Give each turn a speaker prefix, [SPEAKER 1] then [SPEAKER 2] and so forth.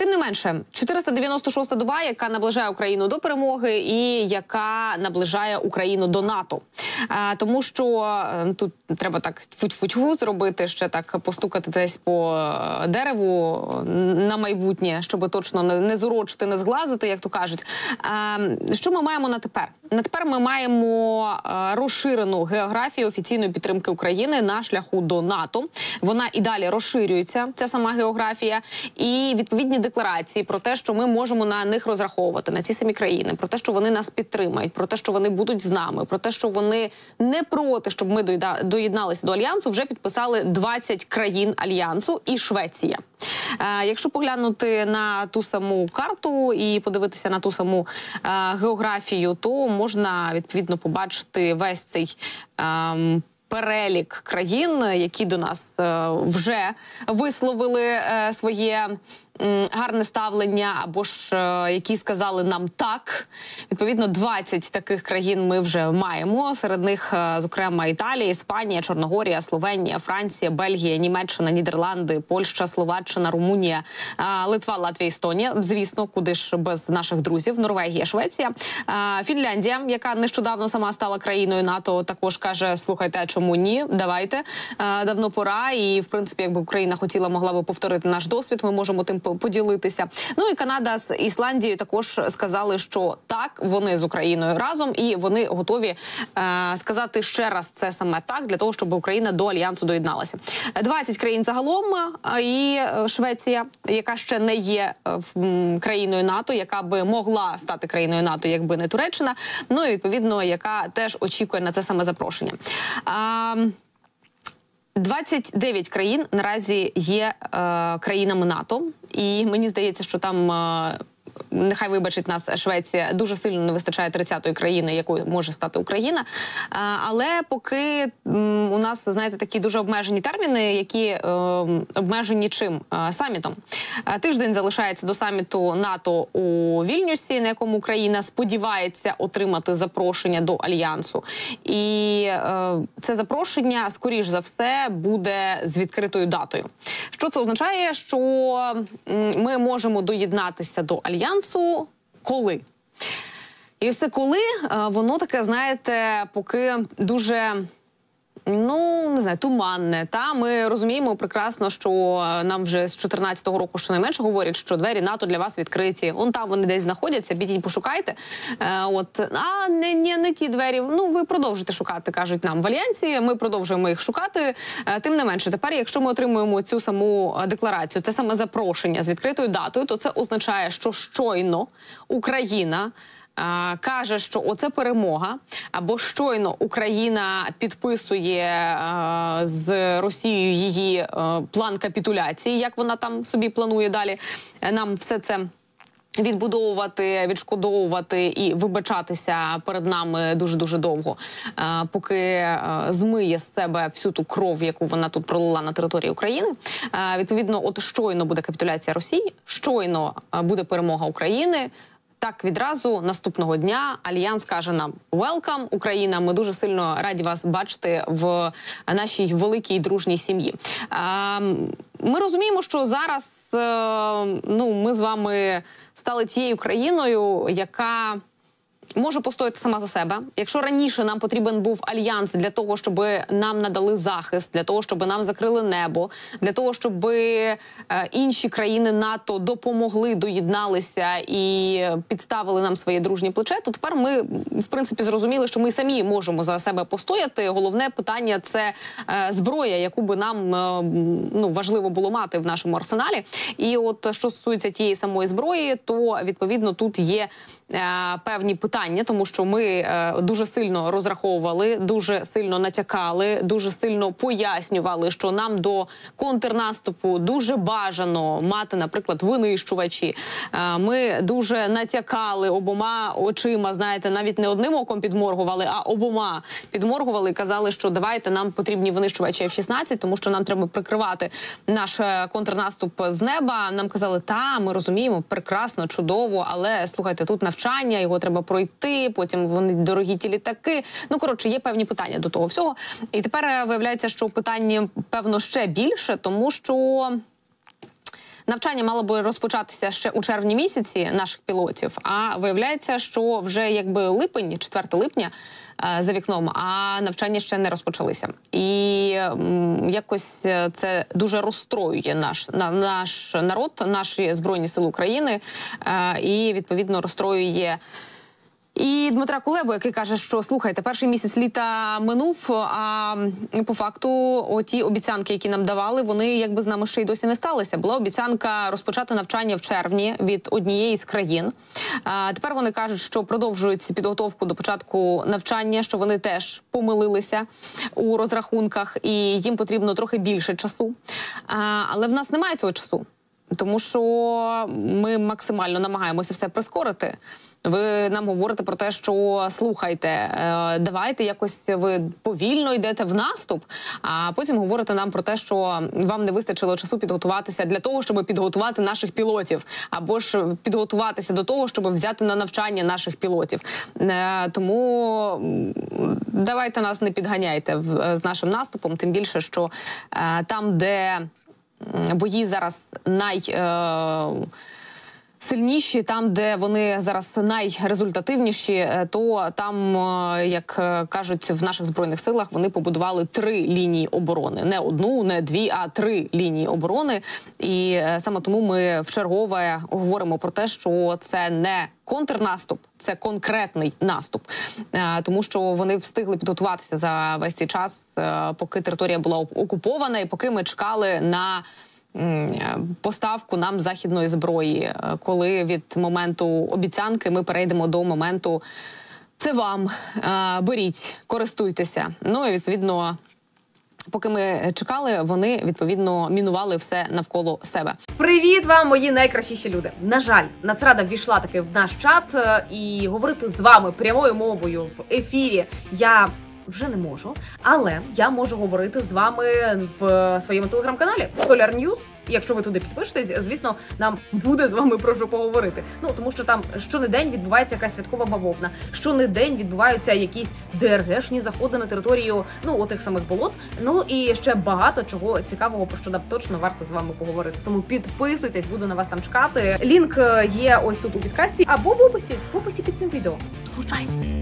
[SPEAKER 1] Тим не менше, 496-та доба, яка наближає Україну до перемоги, і яка наближає Україну до НАТО. А, тому що е, тут треба так футь-футь-фу зробити, ще так постукати десь по е, дереву е, на майбутнє, щоб точно не, не зурочити, не зглазити, як то кажуть. А, що ми маємо на тепер? На тепер ми маємо е, розширену географію офіційної підтримки України на шляху до НАТО. Вона і далі розширюється, ця сама географія, і відповідні декларації про те, що ми можемо на них розраховувати на ці самі країни, про те, що вони нас підтримають, про те, що вони будуть з нами, про те, що вони не проти, щоб ми доєдналися до альянсу, вже підписали 20 країн альянсу і Швеція. Е, якщо поглянути на ту саму карту і подивитися на ту саму е, географію, то можна відповідно побачити весь цей. ем, Перелік країн, які до нас е, вже висловили своє гарне ставлення, або ж е, які сказали нам так. Відповідно, 20 таких країн ми вже маємо. Серед них, е, зокрема, Італія, Іспанія, Чорногорія, Словенія, Франція, Бельгія, Німеччина, Нідерланди, Польща, Словаччина, Румунія, е, Литва, Латвія, Естонія. Звісно, куди ж без наших друзів, Норвегія, Швеція, Фінляндія, яка нещодавно сама стала країною НАТО, також каже: слухайте, чому ні? Давайте давно пора. І в принципі, якби Україна хотіла, могла би повторити наш досвід. Ми можемо тим поділитися. Ну і Канада з Ісландією також сказали, що так вони з Україною разом, і вони готові е, сказати ще раз це саме так для того, щоб Україна до альянсу доєдналася. 20 країн загалом е, і е, Швеція, яка ще не є е, країною НАТО, яка би могла стати країною НАТО, якби не Туреччина. Ну і відповідно, яка теж очікує на це саме запрошення. А, 29 країн наразі є е, країнами НАТО, і мені здається, що там. Е, Нехай вибачить нас Швеція дуже сильно не вистачає 30-ї країни, якою може стати Україна. Але поки у нас знаєте такі дуже обмежені терміни, які е, обмежені чим самітом. Тиждень залишається до саміту НАТО у Вільнюсі, на якому Україна сподівається отримати запрошення до альянсу. І е, це запрошення, скоріш за все, буде з відкритою датою. Що це означає? Що ми можемо доєднатися до альянсу коли? І ось це коли е, воно таке, знаєте, поки дуже. Ну не знаю, туманне. Та ми розуміємо прекрасно, що е, нам вже з 14-го року щонайменше говорять, що двері НАТО для вас відкриті. Он там вони десь знаходяться, бідіть, пошукайте. Е, от а не, не, не ті двері. Ну ви продовжите шукати, кажуть нам в альянсі. Ми продовжуємо їх шукати. Е, тим не менше, тепер, якщо ми отримуємо цю саму е, декларацію, це саме запрошення з відкритою датою, то це означає, що щойно Україна. Каже, що оце перемога, або щойно Україна підписує з Росією її е, план капітуляції, як вона там собі планує далі. е, Нам все це відбудовувати, відшкодовувати і вибачатися перед нами дуже дуже довго, е, поки змиє з себе всю ту кров, яку вона тут пролила на території України. Відповідно, от щойно буде капітуляція Росії, щойно буде перемога України. Так відразу наступного дня альянс каже нам «Welcome, Україна. Ми дуже сильно раді вас бачити в нашій великій дружній сім'ї. Ем, Ми розуміємо, що зараз е, ну ми з вами стали тією країною, яка може постояти сама за себе. Якщо раніше нам потрібен був альянс для того, щоб нам надали захист, для того, щоб нам закрили небо, для того, щоб е, інші країни НАТО допомогли, доєдналися і підставили нам своє дружнє плече, то тепер ми в принципі зрозуміли, що ми самі можемо за себе постояти. Головне питання це е, зброя, яку би нам е, ну важливо було мати в нашому арсеналі. І от що стосується тієї самої зброї, то відповідно тут є певні питання, тому що ми е, дуже сильно розраховували, дуже сильно натякали, дуже сильно пояснювали, що нам до контрнаступу дуже бажано мати, наприклад, винищувачі. Е, ми дуже натякали обома очима. Знаєте, навіть не одним оком підморгували, а обома підморгували казали, що давайте нам потрібні винищувачі F-16, тому що нам треба прикривати наш е, контрнаступ з неба. Нам казали, та ми розуміємо, прекрасно, чудово, але слухайте, тут навчання, його треба пройти. Потім вони дорогі ті літаки. Ну коротше, є певні питання до того всього. І тепер е, виявляється, що питання певно ще більше, тому що. Навчання мало би розпочатися ще у червні місяці наших пілотів. А виявляється, що вже якби липень, 4 липня е, за вікном, а навчання ще не розпочалися. І якось е, це дуже розстроює наш на наш народ, наші збройні сили України, і відповідно розстроює. І Дмитра Кулебу, який каже, що слухайте, перший місяць літа минув. А по факту, оті обіцянки, які нам давали, вони якби з нами ще й досі не сталися. Була обіцянка розпочати навчання в червні від однієї з країн. А тепер вони кажуть, що продовжують підготовку до початку навчання, що вони теж помилилися у розрахунках, і їм потрібно трохи більше часу. А, але в нас немає цього часу. Тому що ми максимально намагаємося все прискорити. Ви нам говорите про те, що слухайте, е, давайте якось ви повільно йдете в наступ, а потім говорите нам про те, що вам не вистачило часу підготуватися для того, щоб підготувати наших пілотів, або ж підготуватися до того, щоб взяти на навчання наших пілотів. Е, Тому давайте нас не підганяйте з нашим наступом, тим більше, що е, там, де бої зараз най. Сильніші там, де вони зараз найрезультативніші, е, то там, е, як е, кажуть в наших збройних силах, вони побудували три лінії оборони: не одну, не дві, а три лінії оборони. І саме тому ми в чергове говоримо про те, що це не контрнаступ, це конкретний наступ, тому що вони встигли підготуватися за весь цей час, поки територія була окупована, і поки ми чекали на поставку нам західної зброї, е, коли від моменту обіцянки ми перейдемо до моменту. Це вам е, беріть, користуйтеся. Ну і відповідно, поки ми чекали, вони відповідно мінували все навколо себе.
[SPEAKER 2] Привіт вам, мої найкращіші люди. На жаль, Нацрада ввійшла таки в наш чат е, і говорити з вами прямою мовою в ефірі я. Вже не можу, але я можу говорити з вами в своєму телеграм-каналі Solar News. Якщо ви туди підпишетесь, звісно, нам буде з вами про що поговорити. Ну тому що там щонедень відбувається якась святкова бавовна, щонедень відбуваються якісь ДРГшні заходи на територію ну отих самих болот. Ну і ще багато чого цікавого, про що нам точно варто з вами поговорити. Тому підписуйтесь, буду на вас там чекати. Лінк е, є ось тут у підкасті або в описі, в описі під цим відео. Долучайтесь.